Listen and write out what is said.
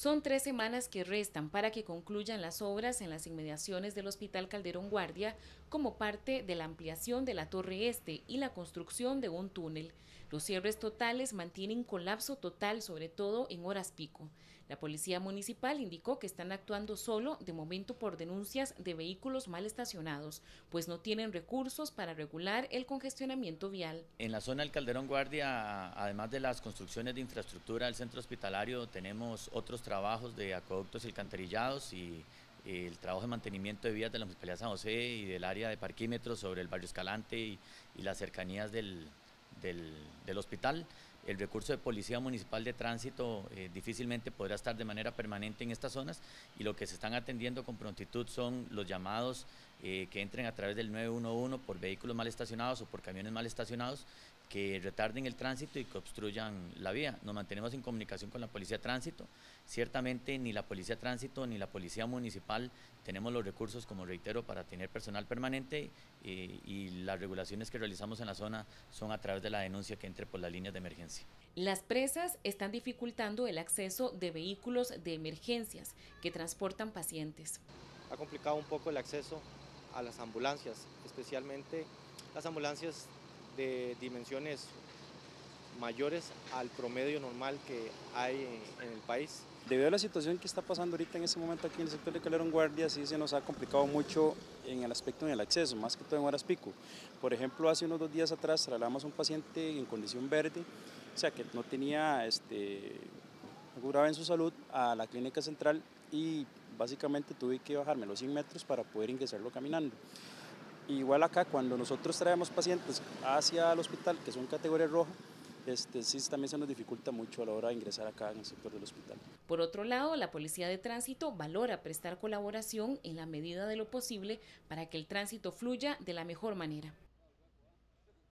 Son tres semanas que restan para que concluyan las obras en las inmediaciones del Hospital Calderón Guardia como parte de la ampliación de la Torre Este y la construcción de un túnel. Los cierres totales mantienen colapso total, sobre todo en horas pico. La Policía Municipal indicó que están actuando solo de momento por denuncias de vehículos mal estacionados, pues no tienen recursos para regular el congestionamiento vial. En la zona del Calderón Guardia, además de las construcciones de infraestructura del centro hospitalario, tenemos otros trabajos de acueductos y alcantarillados y el trabajo de mantenimiento de vías de la Municipalidad de San José y del área de parquímetros sobre el barrio Escalante y, las cercanías del, hospital. El recurso de Policía Municipal de Tránsito eh, difícilmente podrá estar de manera permanente en estas zonas y lo que se están atendiendo con prontitud son los llamados eh, que entren a través del 911 por vehículos mal estacionados o por camiones mal estacionados que retarden el tránsito y que obstruyan la vía. Nos mantenemos en comunicación con la Policía de Tránsito. Ciertamente ni la Policía de Tránsito ni la Policía Municipal tenemos los recursos, como reitero, para tener personal permanente eh, y las regulaciones que realizamos en la zona son a través de la denuncia que entre por las líneas de emergencia. Las presas están dificultando el acceso de vehículos de emergencias que transportan pacientes. Ha complicado un poco el acceso a las ambulancias, especialmente las ambulancias de dimensiones mayores al promedio normal que hay en el país. Debido a la situación que está pasando ahorita en este momento aquí en el sector de Calderón Guardia, sí se nos ha complicado mucho en el aspecto del acceso, más que todo en horas pico. Por ejemplo, hace unos dos días atrás trasladamos a un paciente en condición verde, o sea que no tenía este, grave en su salud, a la clínica central y básicamente tuve que bajarme los 100 metros para poder ingresarlo caminando. Igual acá, cuando nosotros traemos pacientes hacia el hospital, que son categoría roja, este, sí también se nos dificulta mucho a la hora de ingresar acá en el sector del hospital. Por otro lado, la Policía de Tránsito valora prestar colaboración en la medida de lo posible para que el tránsito fluya de la mejor manera.